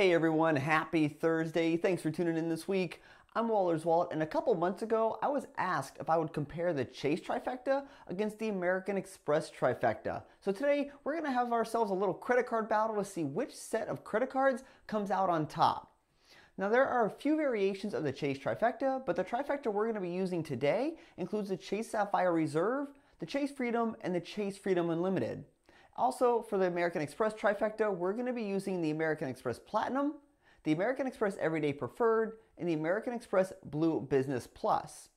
Hey everyone, happy Thursday. Thanks for tuning in this week. I'm Waller's Wallet, and a couple months ago, I was asked if I would compare the Chase trifecta against the American Express trifecta. So today, we're gonna have ourselves a little credit card battle to see which set of credit cards comes out on top. Now, there are a few variations of the Chase trifecta, but the trifecta we're gonna be using today includes the Chase Sapphire Reserve, the Chase Freedom, and the Chase Freedom Unlimited. Also, for the American Express trifecta, we're going to be using the American Express Platinum, the American Express Everyday Preferred, and the American Express Blue Business Plus.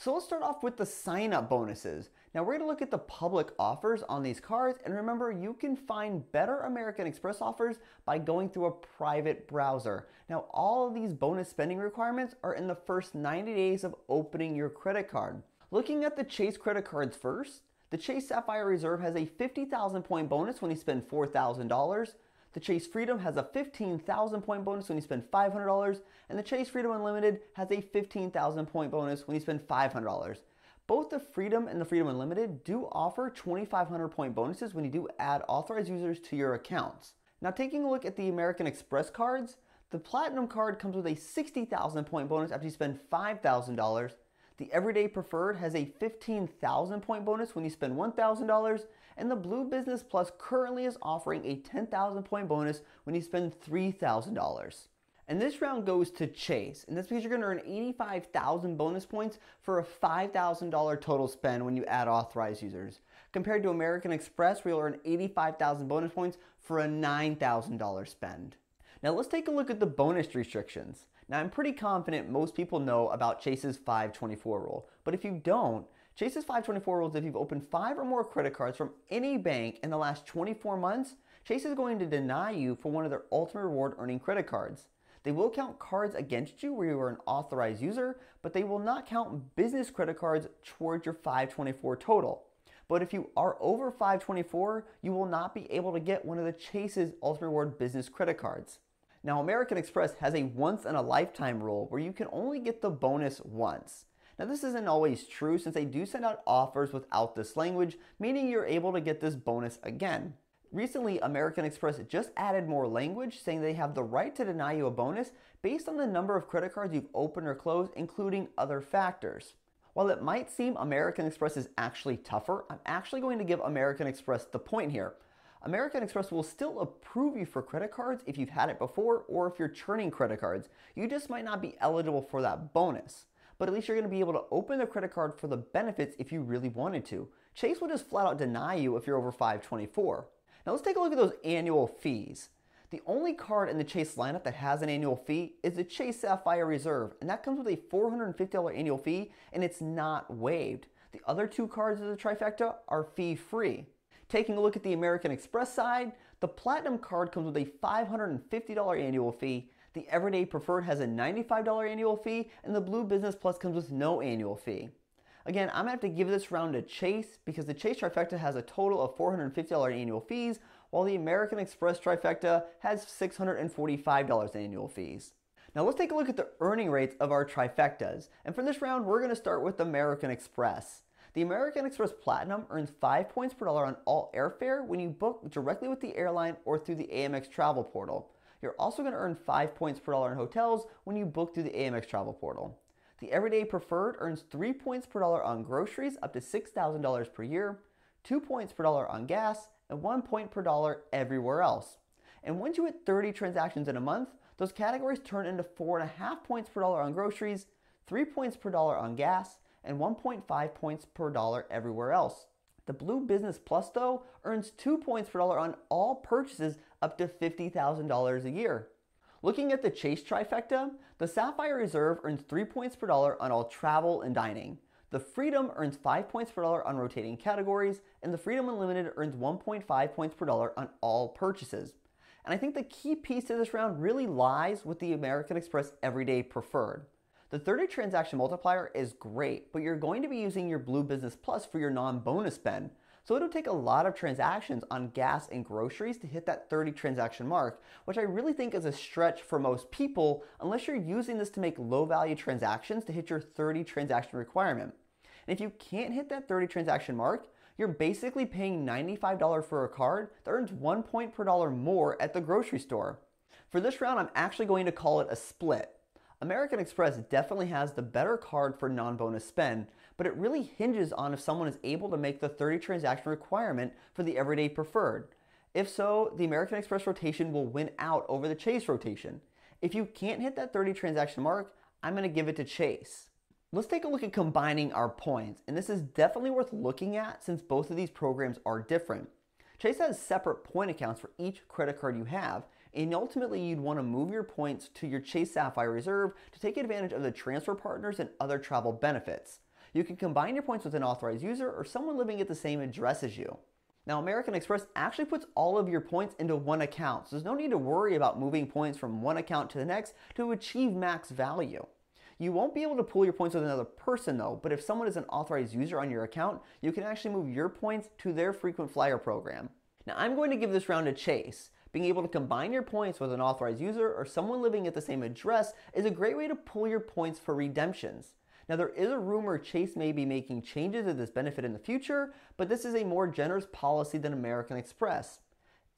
So let's start off with the sign up bonuses. Now we're going to look at the public offers on these cards and remember you can find better American Express offers by going through a private browser. Now all of these bonus spending requirements are in the first 90 days of opening your credit card. Looking at the Chase credit cards first, the Chase Sapphire Reserve has a 50,000 point bonus when you spend $4,000. The Chase Freedom has a 15,000 point bonus when you spend $500. And the Chase Freedom Unlimited has a 15,000 point bonus when you spend $500. Both the Freedom and the Freedom Unlimited do offer 2,500 point bonuses when you do add authorized users to your accounts. Now, taking a look at the American Express cards, the Platinum card comes with a 60,000 point bonus after you spend $5,000. The Everyday Preferred has a 15,000 point bonus when you spend $1,000, and the Blue Business Plus currently is offering a 10,000 point bonus when you spend $3,000. And this round goes to Chase, and that's because you're gonna earn 85,000 bonus points for a $5,000 total spend when you add authorized users, compared to American Express where you'll earn 85,000 bonus points for a $9,000 spend. Now let's take a look at the bonus restrictions. Now I'm pretty confident most people know about Chase's 524 rule, but if you don't, Chase's 524 rule is if you've opened five or more credit cards from any bank in the last 24 months, Chase is going to deny you for one of their ultimate reward earning credit cards. They will count cards against you where you are an authorized user, but they will not count business credit cards towards your 524 total. But if you are over 524, you will not be able to get one of the Chase's Ultimate Reward business credit cards. Now, American Express has a once in a lifetime rule where you can only get the bonus once. Now, this isn't always true since they do send out offers without this language, meaning you're able to get this bonus again. Recently, American Express just added more language saying they have the right to deny you a bonus based on the number of credit cards you've opened or closed, including other factors. While it might seem American Express is actually tougher, I'm actually going to give American Express the point here. American Express will still approve you for credit cards if you've had it before or if you're churning credit cards. You just might not be eligible for that bonus. But at least you're going to be able to open the credit card for the benefits if you really wanted to. Chase will just flat out deny you if you're over 524. Now let's take a look at those annual fees. The only card in the Chase lineup that has an annual fee is the Chase Sapphire Reserve, and that comes with a $450 annual fee and it's not waived. The other two cards of the trifecta are fee free. Taking a look at the American Express side, the Platinum card comes with a $550 annual fee, the Everyday Preferred has a $95 annual fee, and the Blue Business Plus comes with no annual fee. Again, I'm gonna have to give this round to Chase because the Chase trifecta has a total of $450 annual fees, while the American Express trifecta has $645 annual fees. Now let's take a look at the earning rates of our trifectas. And for this round, we're gonna start with American Express. The American Express Platinum earns 5 points per dollar on all airfare when you book directly with the airline or through the Amex travel portal. You're also going to earn 5 points per dollar in hotels when you book through the Amex travel portal. The Everyday Preferred earns 3 points per dollar on groceries up to $6,000 per year, 2 points per dollar on gas, and 1 point per dollar everywhere else. And once you hit 30 transactions in a month, those categories turn into 4.5 points per dollar on groceries, 3 points per dollar on gas, and 1.5 points per dollar everywhere else. The Blue Business Plus, though, earns 2 points per dollar on all purchases up to $50,000 a year. Looking at the Chase trifecta, the Sapphire Reserve earns 3 points per dollar on all travel and dining. The Freedom earns 5 points per dollar on rotating categories, and the Freedom Unlimited earns 1.5 points per dollar on all purchases. And I think the key piece to this round really lies with the American Express Everyday Preferred. The 30 transaction multiplier is great, but you're going to be using your Blue Business Plus for your non-bonus spend. So it'll take a lot of transactions on gas and groceries to hit that 30 transaction mark, which I really think is a stretch for most people unless you're using this to make low value transactions to hit your 30 transaction requirement. And if you can't hit that 30 transaction mark, you're basically paying $95 for a card that earns one point per dollar more at the grocery store. For this round, I'm actually going to call it a split. American Express definitely has the better card for non-bonus spend, but it really hinges on if someone is able to make the 30 transaction requirement for the everyday preferred. If so, the American Express rotation will win out over the Chase rotation. If you can't hit that 30 transaction mark, I'm going to give it to Chase. Let's take a look at combining our points, and this is definitely worth looking at since both of these programs are different. Chase has separate point accounts for each credit card you have, and ultimately you'd want to move your points to your Chase Sapphire Reserve to take advantage of the transfer partners and other travel benefits. You can combine your points with an authorized user or someone living at the same address as you. Now, American Express actually puts all of your points into one account, so there's no need to worry about moving points from one account to the next to achieve max value. You won't be able to pool your points with another person though, but if someone is an authorized user on your account, you can actually move your points to their frequent flyer program. Now, I'm going to give this round a chase. Being able to combine your points with an authorized user or someone living at the same address is a great way to pull your points for redemptions. Now, there is a rumor Chase may be making changes to this benefit in the future, but this is a more generous policy than American Express.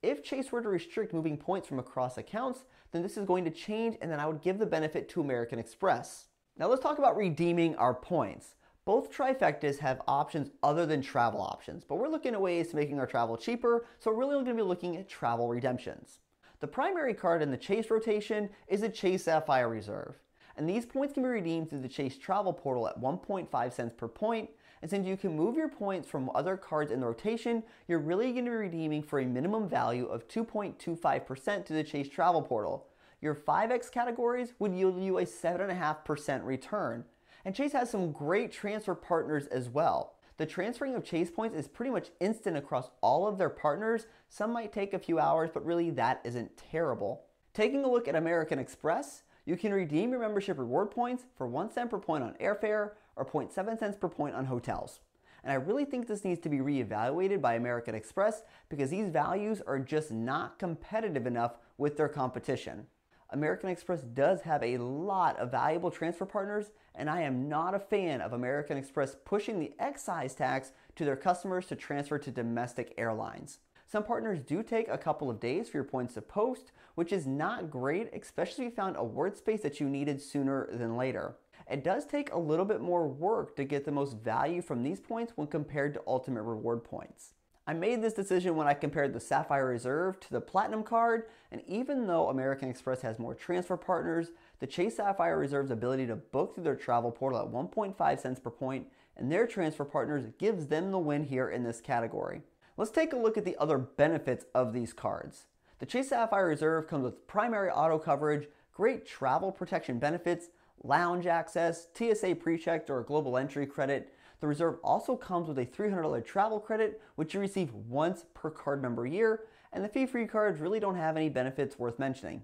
If Chase were to restrict moving points from across accounts, then this is going to change and then I would give the benefit to American Express. Now let's talk about redeeming our points. Both trifectas have options other than travel options, but we're looking at ways to making our travel cheaper, so we're really going to be looking at travel redemptions. The primary card in the Chase rotation is the Chase Sapphire Reserve and these points can be redeemed through the Chase Travel Portal at 1.5 cents per point. And since you can move your points from other cards in the rotation, you're really going to be redeeming for a minimum value of 2.25% to the Chase Travel Portal. Your 5X categories would yield you a 7.5% return. And Chase has some great transfer partners as well. The transferring of Chase points is pretty much instant across all of their partners. Some might take a few hours, but really that isn't terrible. Taking a look at American Express, you can redeem your membership reward points for 1 cent per point on airfare or 0.7 cents per point on hotels. And I really think this needs to be reevaluated by American Express because these values are just not competitive enough with their competition. American Express does have a lot of valuable transfer partners, and I am not a fan of American Express pushing the excise tax to their customers to transfer to domestic airlines. Some partners do take a couple of days for your points to post, which is not great, especially if you found award space that you needed sooner than later. It does take a little bit more work to get the most value from these points when compared to ultimate reward points. I made this decision when I compared the Sapphire Reserve to the Platinum card, and even though American Express has more transfer partners, the Chase Sapphire Reserve's ability to book through their travel portal at 1.5 cents per point and their transfer partners gives them the win here in this category. Let's take a look at the other benefits of these cards. The Chase Sapphire Reserve comes with primary auto coverage, great travel protection benefits, lounge access, TSA pre-checked or global entry credit. The Reserve also comes with a $300 travel credit, which you receive once per card member year, and the fee-free cards really don't have any benefits worth mentioning.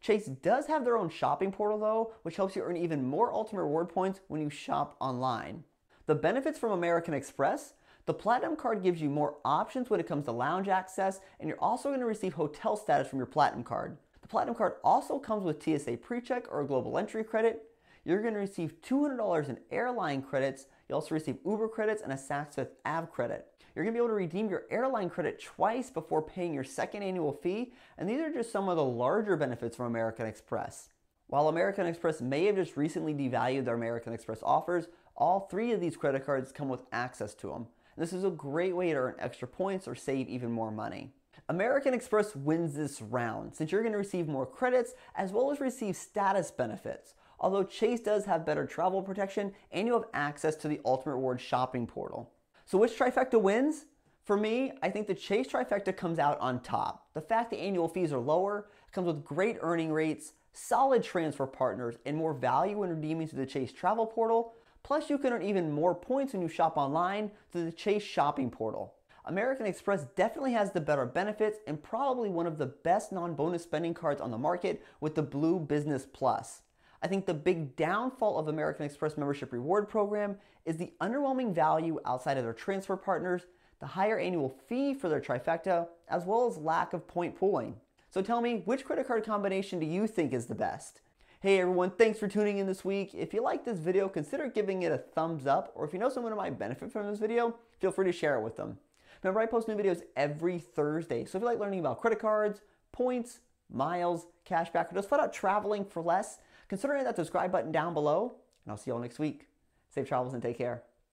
Chase does have their own shopping portal though, which helps you earn even more Ultimate Reward points when you shop online. The benefits from American Express the Platinum card gives you more options when it comes to lounge access, and you're also going to receive hotel status from your Platinum card. The Platinum card also comes with TSA PreCheck or Global Entry credit. You're going to receive $200 in airline credits. You also receive Uber credits and a Saks Fifth Ave credit. You're going to be able to redeem your airline credit twice before paying your second annual fee, and these are just some of the larger benefits from American Express. While American Express may have just recently devalued their American Express offers, all three of these credit cards come with access to them. This is a great way to earn extra points or save even more money. American Express wins this round since you're going to receive more credits as well as receive status benefits. Although Chase does have better travel protection and you have access to the Ultimate Rewards shopping portal. So which trifecta wins? For me, I think the Chase trifecta comes out on top. The fact the annual fees are lower comes with great earning rates, solid transfer partners, and more value when redeeming through the Chase travel portal, Plus, you can earn even more points when you shop online through the Chase shopping portal. American Express definitely has the better benefits and probably one of the best non-bonus spending cards on the market with the Blue Business Plus. I think the big downfall of American Express membership reward program is the underwhelming value outside of their transfer partners, the higher annual fee for their trifecta, as well as lack of point pooling. So tell me, which credit card combination do you think is the best? Hey everyone, thanks for tuning in this week. If you like this video, consider giving it a thumbs up, or if you know someone who might benefit from this video, feel free to share it with them. Remember, I post new videos every Thursday, so if you like learning about credit cards, points, miles, cashback, or just flat out traveling for less, consider hitting that subscribe button down below, and I'll see you all next week. Safe travels and take care.